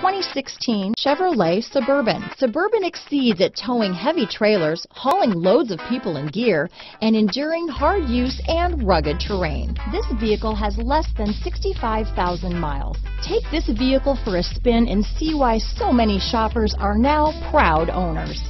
2016 Chevrolet Suburban. Suburban exceeds at towing heavy trailers, hauling loads of people and gear, and enduring hard use and rugged terrain. This vehicle has less than 65,000 miles. Take this vehicle for a spin and see why so many shoppers are now proud owners.